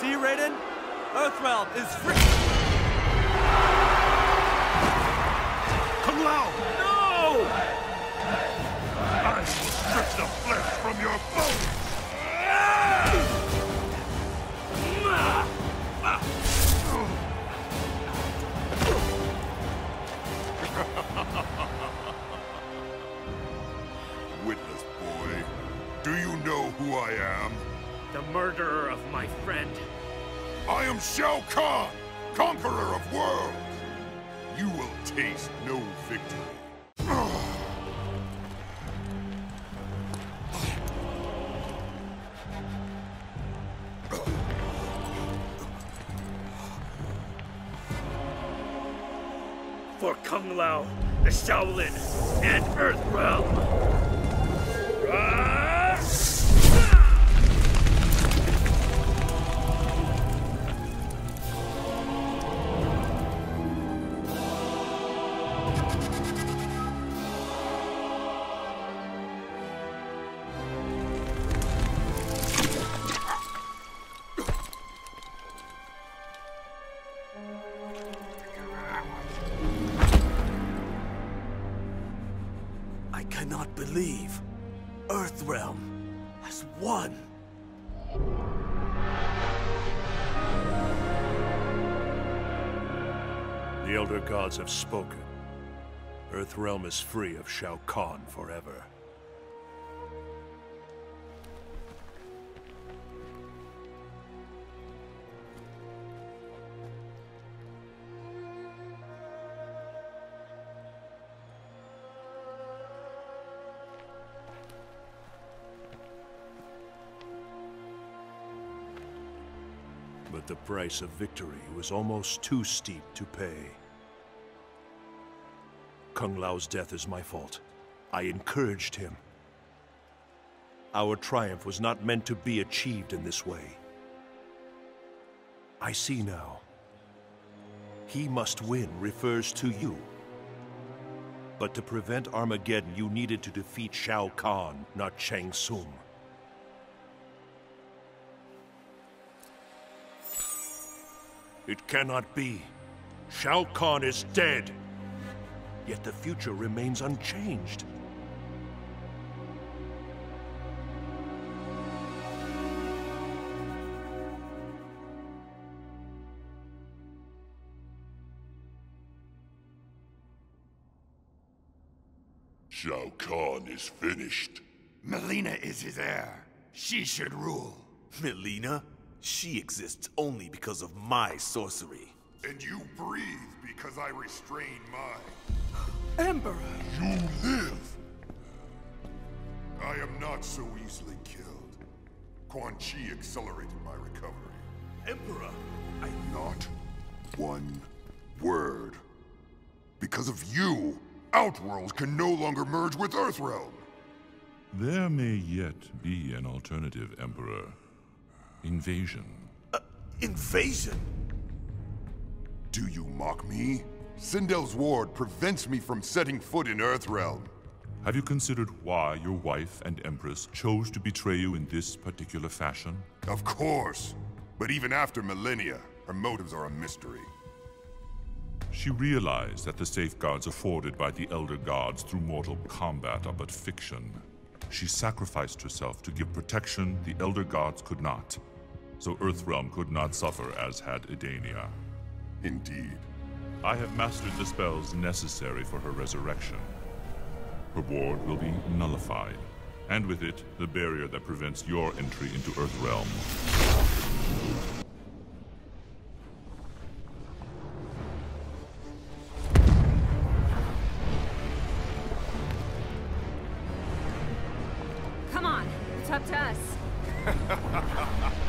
see, Raiden? Earthrealm is free. Kung Lao! No! I will strip the flesh from your bones! Witness, boy. Do you know who I am? The murderer of my friend. I am Shao Kahn, conqueror of worlds. You will taste no victory. For Kung Lao, the Shaolin, and Earthrealm. Ah! Believe Earthrealm has won. The Elder Gods have spoken. Earthrealm is free of Shao Kahn forever. The price of victory was almost too steep to pay. Kung Lao's death is my fault. I encouraged him. Our triumph was not meant to be achieved in this way. I see now. He must win refers to you. But to prevent Armageddon, you needed to defeat Shao Kahn, not Shang Tsung. It cannot be. Shao Kahn is dead. Yet the future remains unchanged. Shao Kahn is finished. Mileena is his heir. She should rule. Mileena? She exists only because of my sorcery. And you breathe because I restrain mine. Emperor! You live! I am not so easily killed. Quan Chi accelerated my recovery. Emperor! I... Not one word. Because of you, Outworld can no longer merge with Earthrealm. There may yet be an alternative, Emperor. Invasion. Uh, invasion? Do you mock me? Sindel's ward prevents me from setting foot in Earthrealm. Have you considered why your wife and Empress chose to betray you in this particular fashion? Of course. But even after millennia, her motives are a mystery. She realized that the safeguards afforded by the Elder Gods through Mortal Kombat are but fiction. She sacrificed herself to give protection the Elder Gods could not, so Earthrealm could not suffer as had Edenia. Indeed. I have mastered the spells necessary for her resurrection. Her ward will be nullified, and with it, the barrier that prevents your entry into Earthrealm. Come on, it's up to us.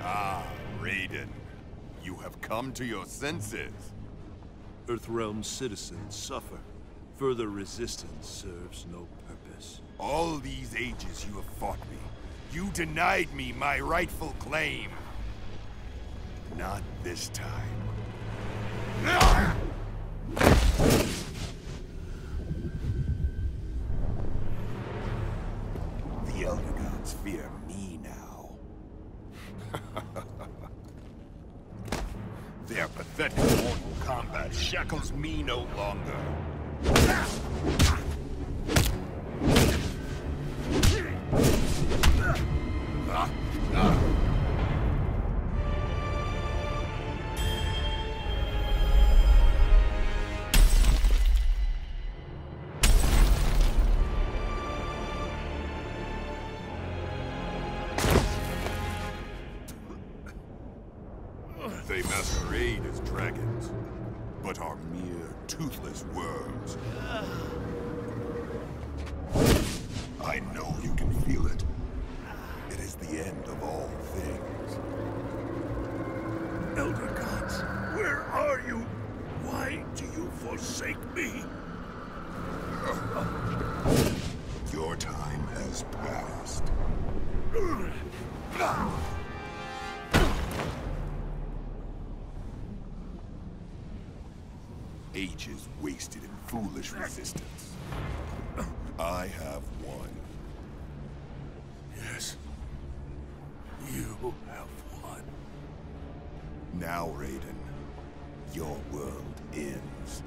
Ah, Raiden. You have come to your senses. Earthrealm citizens suffer. Further resistance serves no purpose. All these ages you have fought me. You denied me my rightful claim. Not this time. The Elder Gods fear me now. Their pathetic Mortal Kombat shackles me no longer. They masquerade as dragons, but are mere toothless worms. I know you can feel it. It is the end of all things. Elder gods, where are you? Why do you forsake me? Your time has passed. Ages wasted in foolish resistance. I have won. Yes. You have won. Now, Raiden, your world ends.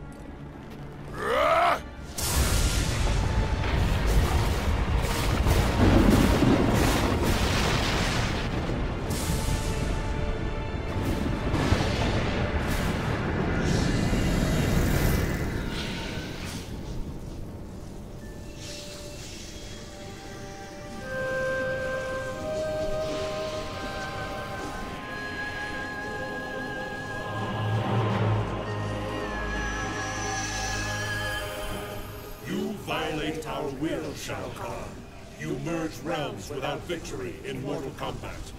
Our will, shall come. You merge realms without victory in Mortal Kombat.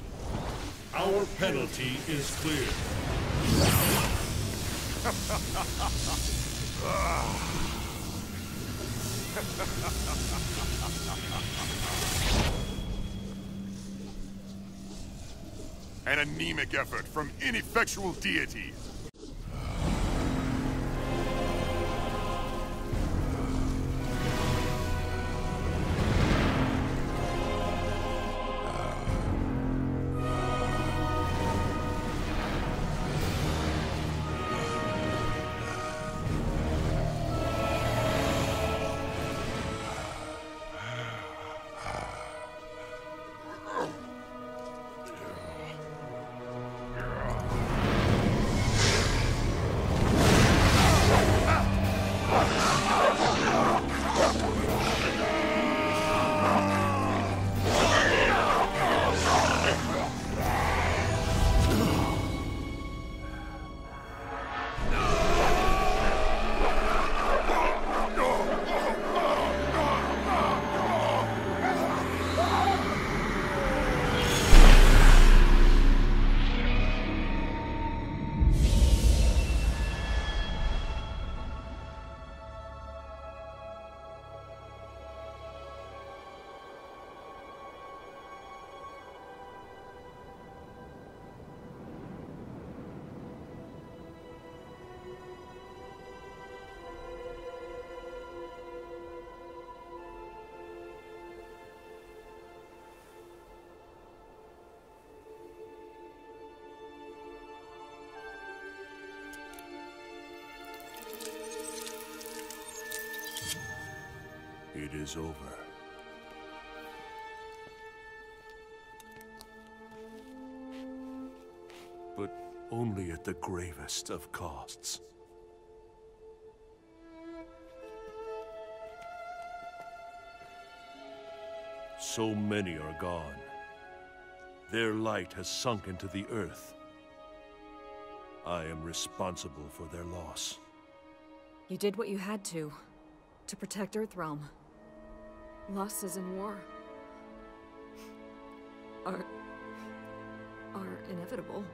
Our penalty is clear. An anemic effort from ineffectual deities. It is over. But only at the gravest of costs. So many are gone. Their light has sunk into the earth. I am responsible for their loss. You did what you had to, to protect Earthrealm. Losses in war are. are inevitable.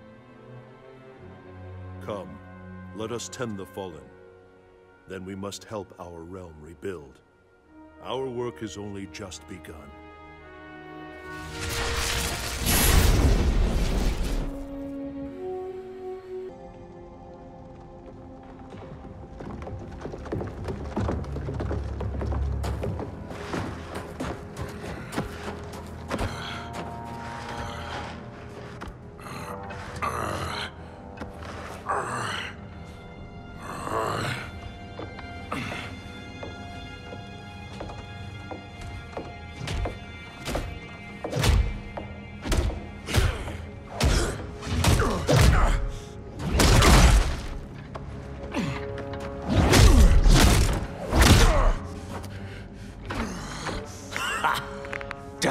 Come, let us tend the fallen. Then we must help our realm rebuild. Our work is only just begun.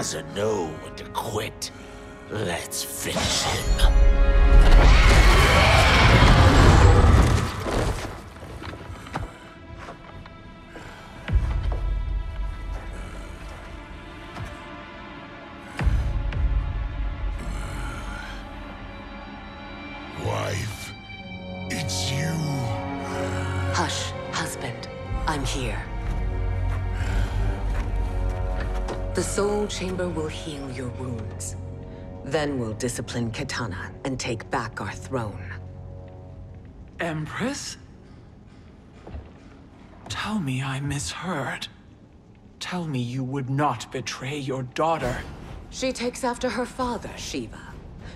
Doesn't know when to quit. Let's finish him. Wife, it's you. Hush, husband. I'm here. The Soul Chamber will heal your wounds. Then we'll discipline Kitana and take back our throne. Empress? Tell me I misheard. Tell me you would not betray your daughter. She takes after her father, Sheeva.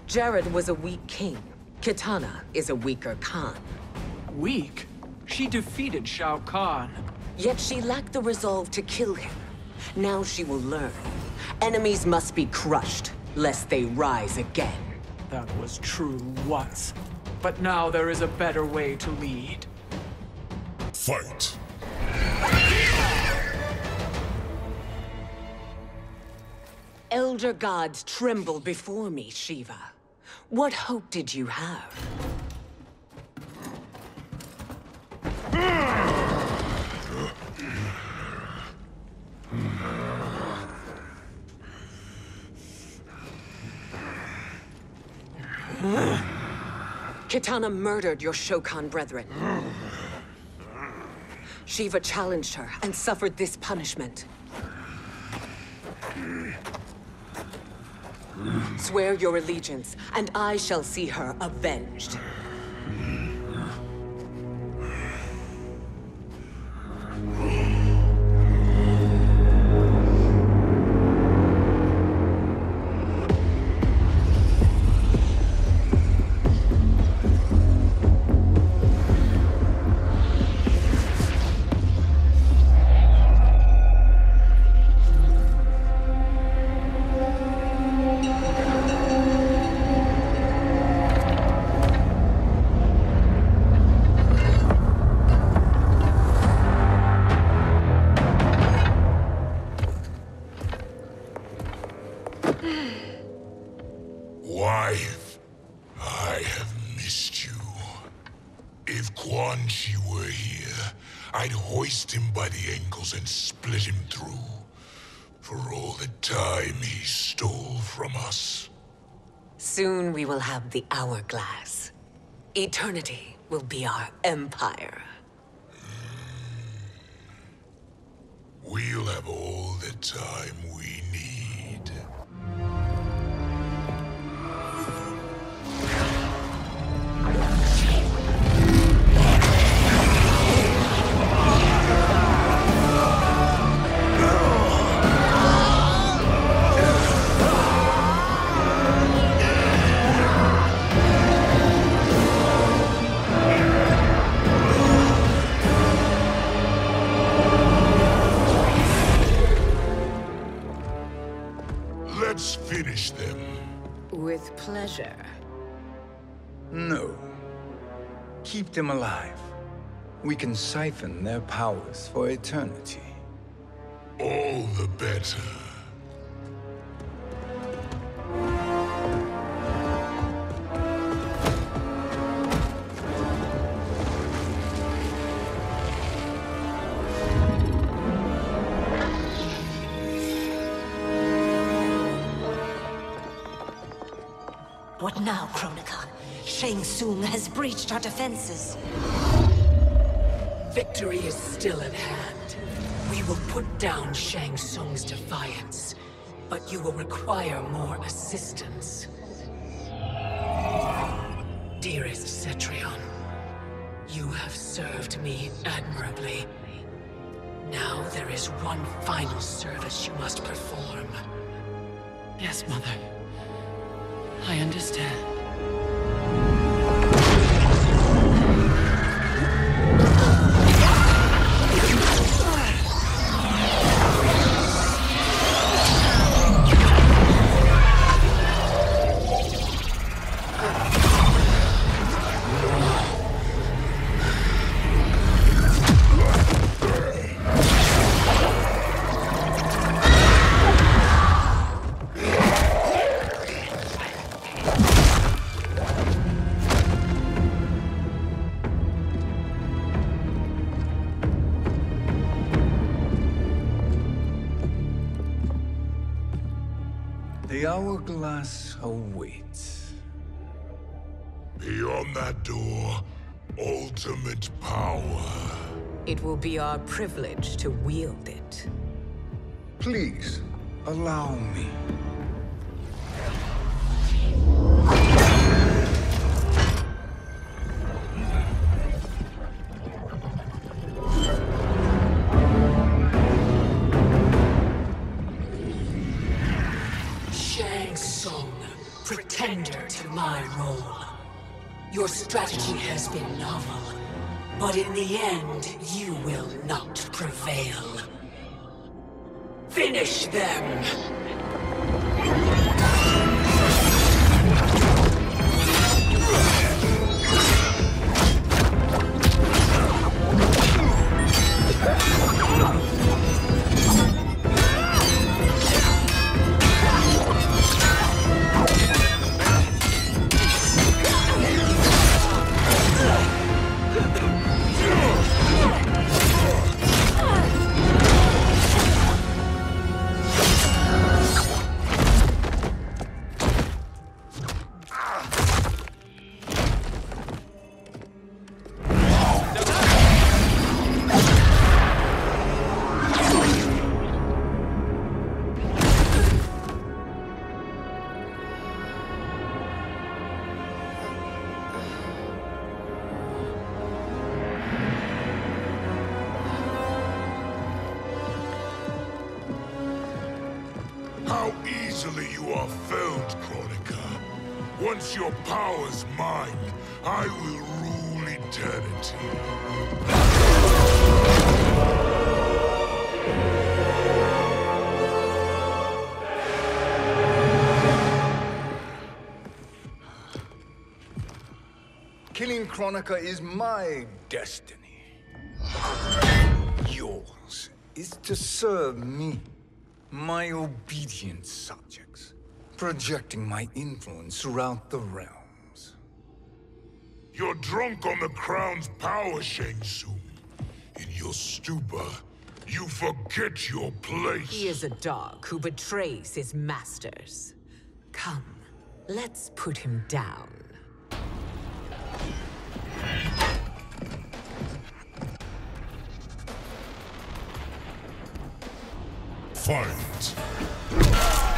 Jerrod was a weak king. Kitana is a weaker Khan. Weak? She defeated Shao Kahn. Yet she lacked the resolve to kill him. Now she will learn. Enemies must be crushed, lest they rise again. That was true once. But now there is a better way to lead. Fight. Elder gods tremble before me, Sheeva. What hope did you have? Kitana murdered your Shokan brethren. Sheeva challenged her and suffered this punishment. Swear your allegiance, and I shall see her avenged. The hourglass. Eternity will be our empire. We'll have all the time we Let's finish them. With pleasure. No. Keep them alive. We can siphon their powers for eternity. All the better. Has breached our defenses. Victory is still at hand. We will put down Shang Tsung's defiance, but you will require more assistance. Dearest Cetrion, you have served me admirably. Now there is one final service you must perform. Yes, Mother. I understand. Hourglass awaits. Beyond that door, ultimate power. It will be our privilege to wield it. Please, allow me. Strategy has been novel, but in the end, you will not prevail. Finish them! Once your power's mine, I will rule eternity. Killing Kronika is my destiny. Yours is to serve me, my obedient subjects, projecting my influence throughout the realms. You're drunk on the crown's power, Shang Tsung. In your stupor, you forget your place. He is a dog who betrays his masters. Come, let's put him down. Fight!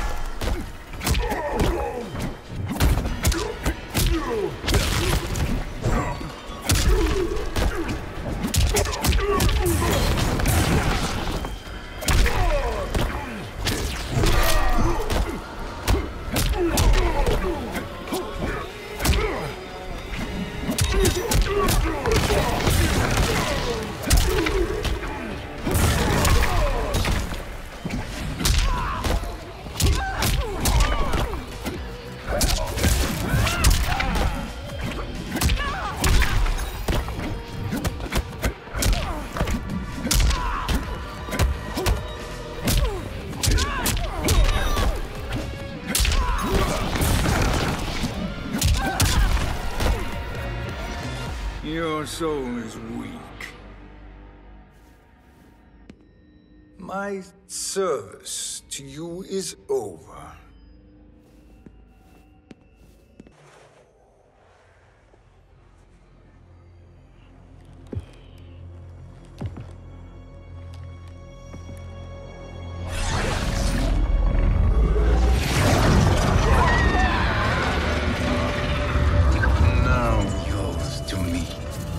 Your soul is weak. My service to you is over.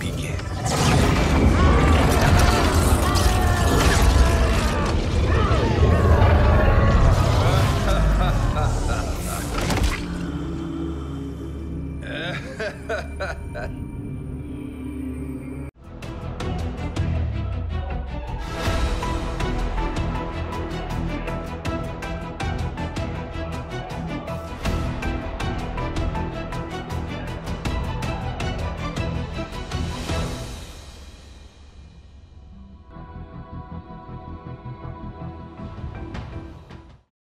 Begins.